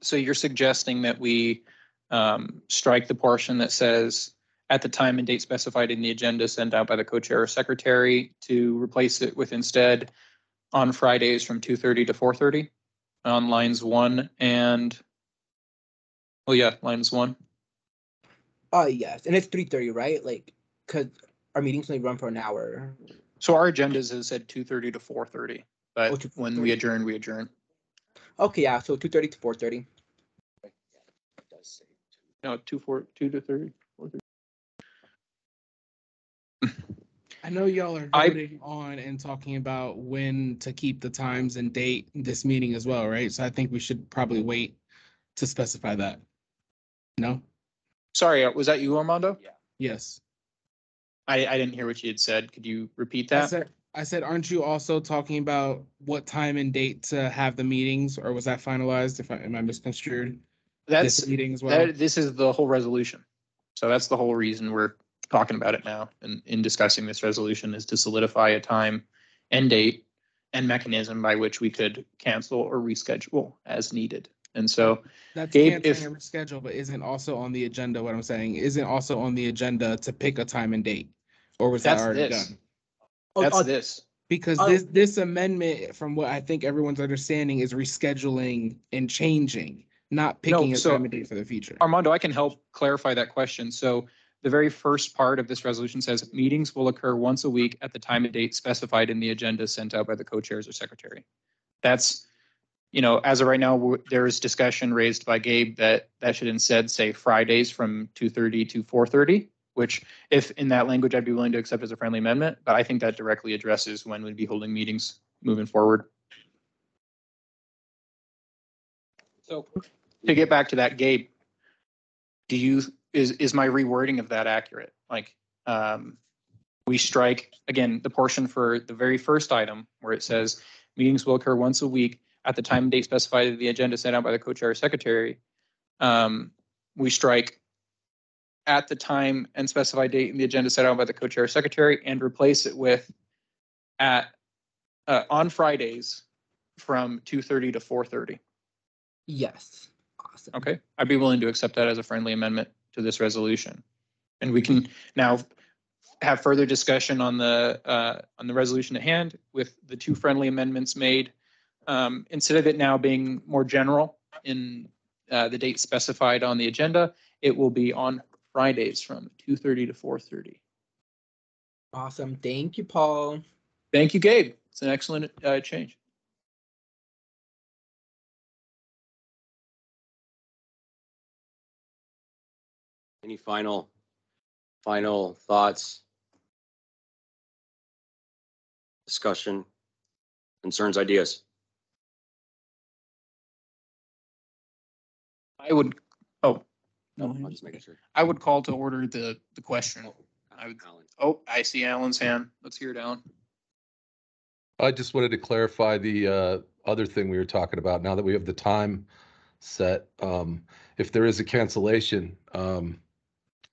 So you're suggesting that we um, strike the portion that says at the time and date specified in the agenda sent out by the co-chair or secretary to replace it with instead on Fridays from two thirty to four thirty on lines one and well, yeah, lines one. Uh, yes, and it's three thirty, right? Like, cause our meetings only run for an hour. So our agendas is at two thirty to four thirty, Oh, but to when we adjourn, we adjourn. Okay, yeah, so two thirty to four thirty. No, two four, two to thirty, four thirty. I know y'all are I- voting on and talking about when to keep the times and date this meeting as well, right? So I think we should probably wait to specify that. No? Sorry, uh, was that you, Armando? Yeah. Yes. I, I didn't hear what you had said. Could you repeat I that? said, I said, aren't you also talking about what time and date to have the meetings, or was that finalized? If I, am I misconstrued? That's, This meeting as well? that, this is the whole resolution. So that's the whole reason we're talking about it now and in discussing this resolution is to solidify a time and date and mechanism by which we could cancel or reschedule as needed. And so That's Gabe, canceling if- a schedule, but isn't also on the agenda, what I'm saying, isn't also on the agenda to pick a time and date? Or was that already this. done? Oh, That's oh, this. Because Oh. this, this amendment, from what I think everyone's understanding, is rescheduling and changing, not picking a so- time and date for the future. Armando, I can help clarify that question. So the very first part of this resolution says meetings will occur once a week at the time and date specified in the agenda sent out by the co-chairs or secretary. That's, you know, as of right now, there is discussion raised by Gabe that that should instead say Fridays from two thirty to four thirty, which if in that language, I'd be willing to accept as a friendly amendment, but I think that directly addresses when we'd be holding meetings moving forward. So to get back to that, Gabe, do you, is, is my rewording of that accurate? Like, um, we strike, again, the portion for the very first item where it says meetings will occur once a week at the time and date specified in the agenda sent out by the co-chair or secretary. Um, we strike at the time and specified date in the agenda set out by the co-chair or secretary and replace it with at, uh, on Fridays from two thirty to four thirty. Yes. Awesome. Okay, I'd be willing to accept that as a friendly amendment to this resolution. And we can now have further discussion on the, uh, on the resolution at hand with the two friendly amendments made. Um, instead of it now being more general in, uh, the date specified on the agenda, it will be on Fridays from two thirty to four thirty. Awesome. Thank you, Paul. Thank you, Gabe. It's an excellent, uh, change. Any final, final thoughts? Discussion, concerns, ideas? I would, No, no, I'm just making sure. I would call to order the, the question. I would, Alan. oh, I see Alan's hand. Let's hear it, Alan. I just wanted to clarify the uh, other thing we were talking about. Now that we have the time set, um, if there is a cancellation, um,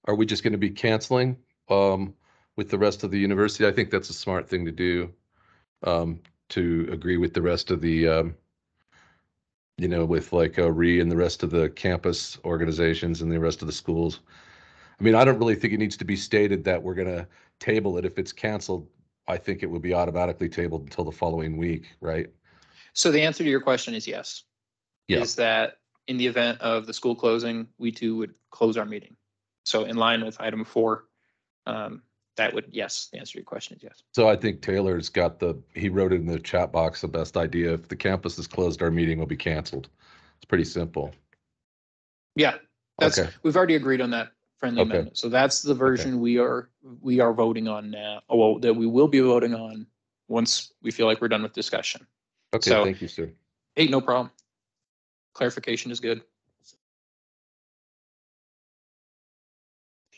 are we just going to be canceling um, with the rest of the university? I think that's a smart thing to do. Um, to agree with the rest of the, um, you know, with like uh, RE and the rest of the campus organizations and the rest of the schools. I mean, I don't really think it needs to be stated that we're going to table it if it's canceled. I think it would be automatically tabled until the following week, right? So the answer to your question is yes. Yeah. Is that in the event of the school closing, we too would close our meeting. So in line with item four, um, that would, yes, the answer to your question is yes. So I think Taylor's got the, he wrote it in the chat box, the best idea. If the campus is closed, our meeting will be canceled. It's pretty simple. Yeah, that's, Okay. we've already agreed on that friendly Okay. amendment. So that's the version we are, we are voting on now, oh, well, that we will be voting on once we feel like we're done with discussion. Okay, So- thank you, sir. Hey, no problem. Clarification is good.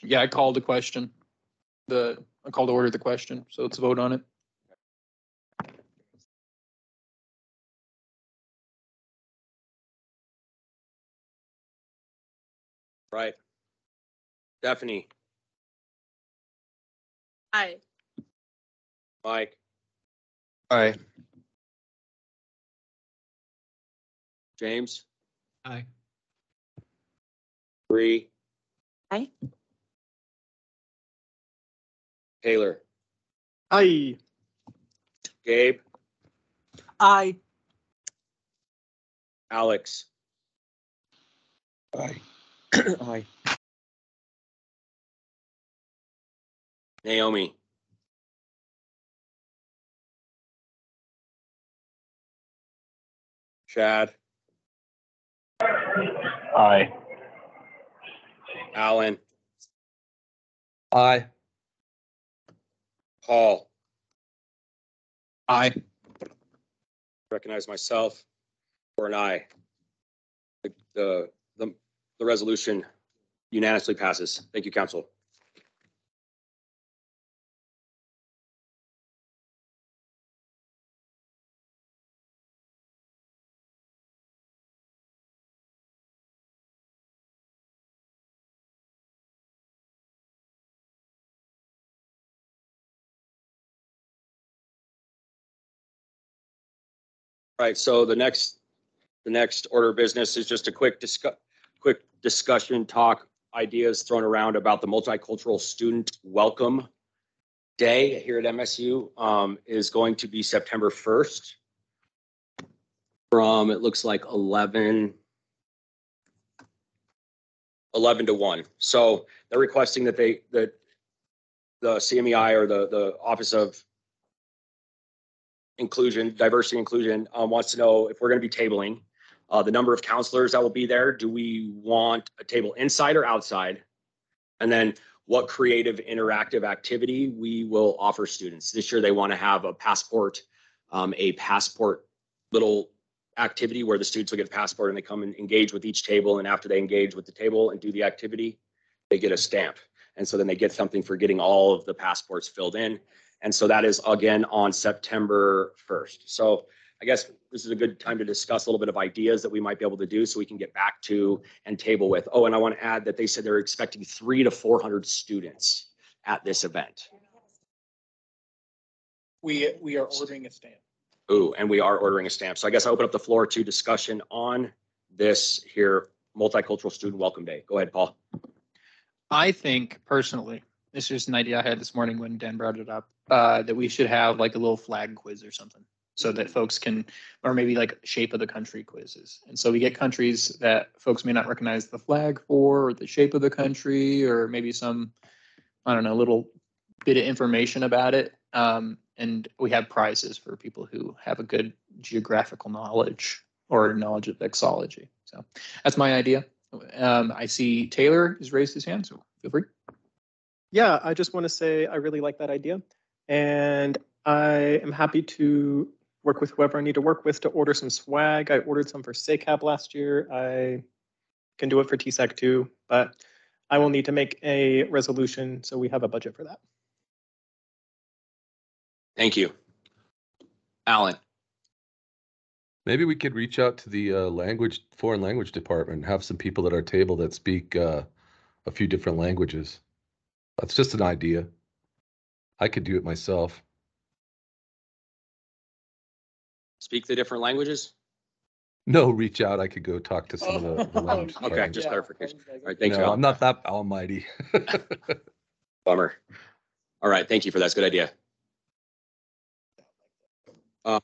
Yeah, I called the question. The, I called to order the question, so let's vote on it. Right. Stephanie, Aye. Mike, Aye. James, Aye. Bree, Aye. Taylor, Aye. Gabe, Aye. Alex. Aye. Aye. Naomi, Chad, Aye. Alan, Aye. Paul, Aye. recognize myself for an aye. The, the, the, the resolution unanimously passes. Thank you, council. Right, so the next, the next order of business is just a quick discuss, quick discussion, talk, ideas thrown around about the multicultural student welcome day here at MSU um, is going to be September first. From, it looks like eleven. Eleven to one. So they're requesting that they, that the CMEI or the, the Office of inclusion, diversity inclusion, um, wants to know if we're gonna be tabling. Uh, the number of counselors that will be there, do we want a table inside or outside? And then what creative interactive activity we will offer students. This year, they want to have a passport, um, a passport little activity where the students will get a passport and they come and engage with each table. And after they engage with the table and do the activity, they get a stamp. And so then they get something for getting all of the passports filled in. And so that is again on September first. So I guess this is a good time to discuss a little bit of ideas that we might be able to do so we can get back to and table with. Oh, and I want to add that they said they're expecting three to four hundred students at this event. We, we are ordering a stamp. Ooh, and we are ordering a stamp. So I guess I open up the floor to discussion on this here multicultural student welcome day. Go ahead, Paul. I think personally, this is an idea I had this morning when Dan brought it up, uh, that we should have like a little flag quiz or something. So that folks can, or maybe like shape of the country quizzes. And so we get countries that folks may not recognize the flag for, or the shape of the country, or maybe some, I don't know, little bit of information about it. Um, and we have prizes for people who have a good geographical knowledge or knowledge of vexillology. So that's my idea. Um, I see Taylor has raised his hand, so feel free. Yeah, I just want to say I really like that idea. And I am happy to work with whoever I need to work with to order some swag. I ordered some for SACAB last year. I can do it for TSAC too, but I will need to make a resolution so we have a budget for that. Thank you. Alan, Maybe we could reach out to the uh, language, foreign language department, and have some people at our table that speak uh, a few different languages. That's just an idea. I could do it myself. speak the different languages? No, reach out. I could go talk to some of the, the language. Okay, department. just clarification. All right, thank you. No, I'm not that almighty. Bummer. All right, thank you for that. That's a good idea. Uh,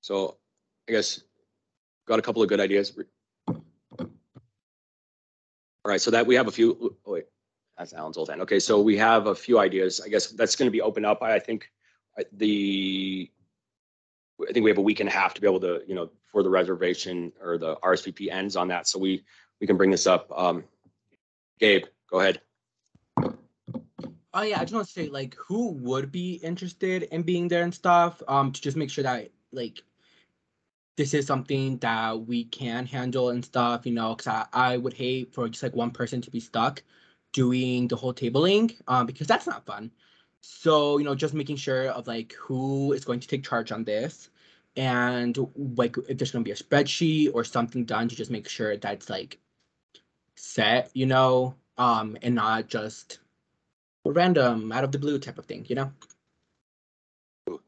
So I guess got a couple of good ideas. All right, so that we have a few, oh wait, that's Alan's old hand. Okay, so we have a few ideas. I guess that's going to be open up. I I think uh, the, I think we have a week and a half to be able to, you know, for the reservation or the RSVP ends on that. So we, we can bring this up. Um, Gabe, go ahead. Oh yeah, I just want to say like who would be interested in being there and stuff. Um, to just make sure that like this is something that we can handle and stuff. You know, because I, I would hate for just like one person to be stuck doing the whole tabling. Um, because that's not fun. So you know, just making sure of like who is going to take charge on this, and like if there's going to be a spreadsheet or something done to just make sure that's like set. You know, um, and not just random out of the blue type of thing, you know?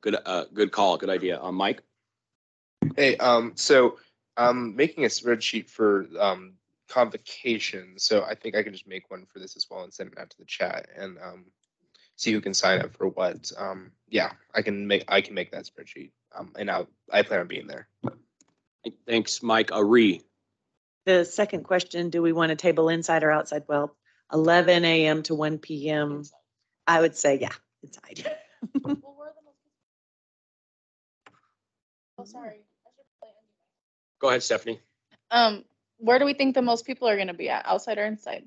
Good, uh, good call, good idea. Um, Mike? Hey, um, so I'm making a spreadsheet for um convocation, so I think I can just make one for this as well and send it out to the chat and um see who can sign up for what. Um, yeah, I can make, I can make that spreadsheet. Um, and I, I plan on being there. Thanks, Mike. Ari, The second question, do we want to table inside or outside? Well, eleven AM to one PM. I would say, yeah, inside. Oh, sorry. Go ahead, Stephanie. Um, where do we think the most people are gonna be at, outside or inside?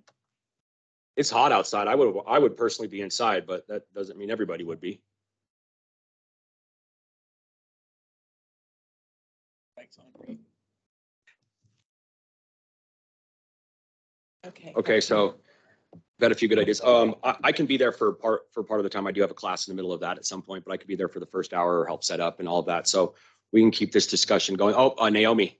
It's hot outside. I would, I would personally be inside, but that doesn't mean everybody would be. Thanks, Andre. Okay. Okay, so got a few good ideas. Um, I, I can be there for part, for part of the time. I do have a class in the middle of that at some point, but I could be there for the first hour or help set up and all of that. So we can keep this discussion going. Oh, uh, Naomi,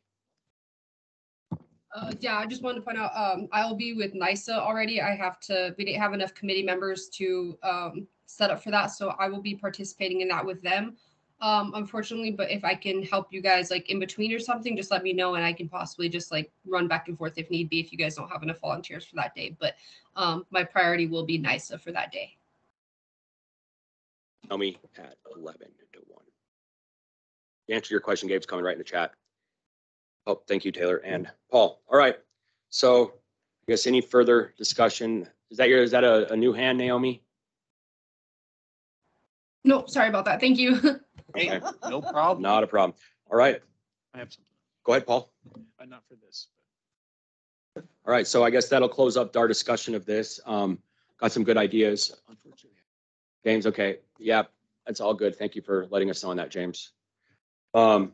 Uh, yeah, I just wanted to point out, um, I will be with NISA already. I have to, we didn't have enough committee members to, um, set up for that, so I will be participating in that with them. Um, unfortunately, but if I can help you guys like in between or something, just let me know and I can possibly just like run back and forth if need be, if you guys don't have enough volunteers for that day. But, um, my priority will be NISA for that day. Tell me at eleven to one. The answer your question, Gabe's coming right in the chat. Oh, thank you, Taylor and Paul. All right. So I guess any further discussion? Is that your, is that a, a new hand, Naomi? No, sorry about that. Thank you. Hey, no problem. Not a problem. All right. I have something, Go ahead, Paul. but not for this. All right, so I guess that'll close up our discussion of this. Um, got some good ideas. Unfortunately, James, okay, yeah, that's all good. Thank you for letting us know on that, James. Um,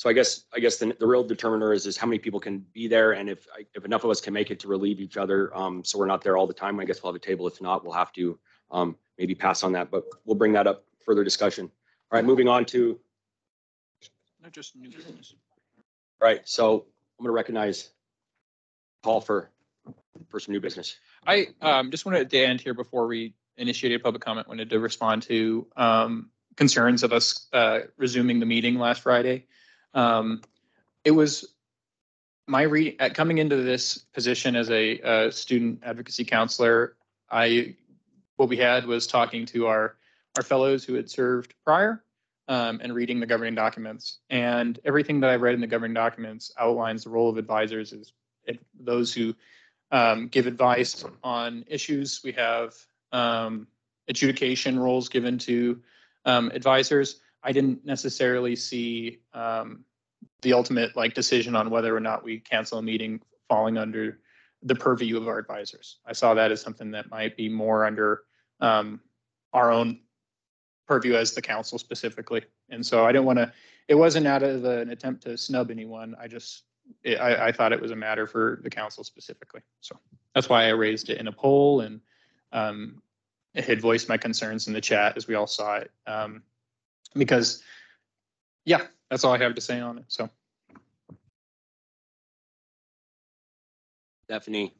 so I guess, I guess the, the real determiner is, is how many people can be there and if, if enough of us can make it to relieve each other, um, so we're not there all the time, I guess we'll have a table. If not, we'll have to, um, maybe pass on that, but we'll bring that up further discussion. All right, moving on to, Not just new business. right, so I'm gonna recognize Paul for, for some new business. I um, just wanted to end here before we initiated a public comment, wanted to respond to um, concerns of us uh, resuming the meeting last Friday. Um, It was my read, at coming into this position as a uh, student advocacy counselor, I, what we had was talking to our, our fellows who had served prior um, and reading the governing documents. And everything that I read in the governing documents outlines the role of advisors as those who um, give advice on issues. We have um, adjudication roles given to um, advisors. I didn't necessarily see um, the ultimate like decision on whether or not we cancel a meeting falling under the purview of our advisors. I saw that as something that might be more under um, our own purview as the council specifically. And so I didn't want to, it wasn't out of an attempt to snub anyone. I just, I, I thought it was a matter for the council specifically. So that's why I raised it in a poll and um, had voiced my concerns in the chat as we all saw it. Um, because, yeah, that's all I have to say on it. So. Stephanie,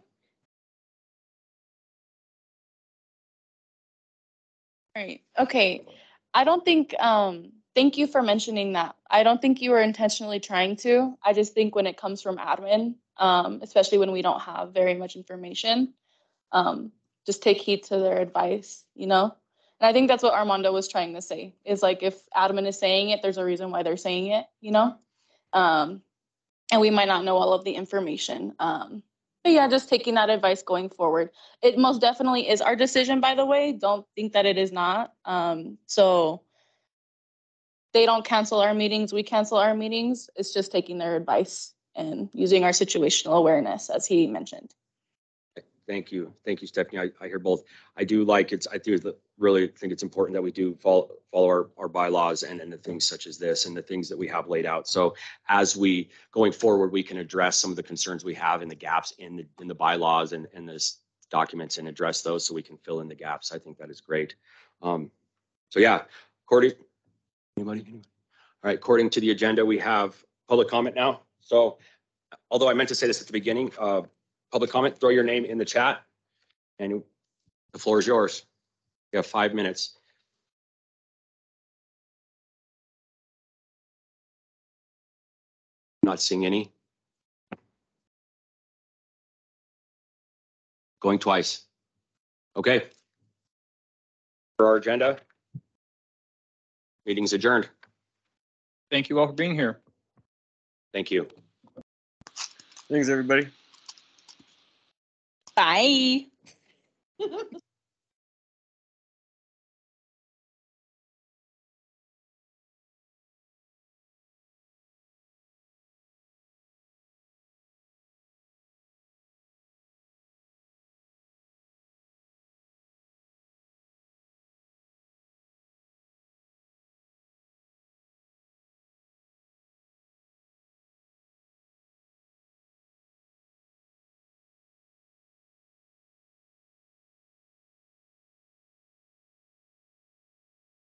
Right, okay. I don't think, um, thank you for mentioning that. I don't think you were intentionally trying to. I just think when it comes from admin, um, especially when we don't have very much information, um, just take heed to their advice, you know? And I think that's what Armando was trying to say, is like if admin is saying it, there's a reason why they're saying it, you know? Um, and we might not know all of the information. Um, but yeah, just taking that advice going forward. It most definitely is our decision, by the way. Don't think that it is not. Um, so they don't cancel our meetings, we cancel our meetings. It's just taking their advice and using our situational awareness, as he mentioned. Thank you. Thank you, Stephanie. I, I hear both. I do like it's, I do really think it's important that we do follow, follow our, our bylaws and, and the things such as this and the things that we have laid out. So as we, going forward, we can address some of the concerns we have and the gaps in the, in the bylaws and, and this documents and address those so we can fill in the gaps. I think that is great. Um, so yeah, Cordy, anybody? Anyone? All right, according to the agenda, we have public comment now. So although I meant to say this at the beginning, uh, public comment, throw your name in the chat and the floor is yours. You have five minutes. not seeing any. Going twice. Okay. For our agenda. Meeting's adjourned. Thank you all for being here. Thank you. Thanks, everybody. Bye.